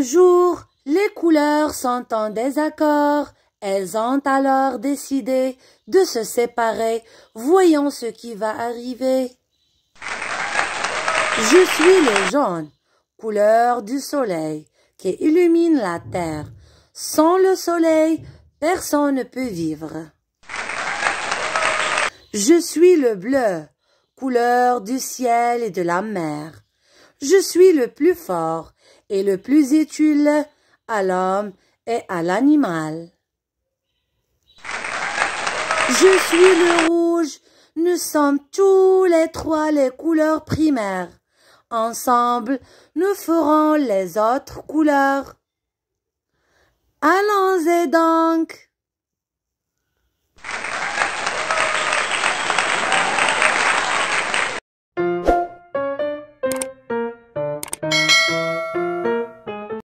jour, les couleurs sont en désaccord. Elles ont alors décidé de se séparer. Voyons ce qui va arriver. Je suis le jaune, couleur du soleil, qui illumine la terre. Sans le soleil, personne ne peut vivre. Je suis le bleu, couleur du ciel et de la mer. Je suis le plus fort et le plus utile à l'homme et à l'animal. Je suis le rouge, nous sommes tous les trois les couleurs primaires. Ensemble, nous ferons les autres couleurs. Allons-y donc.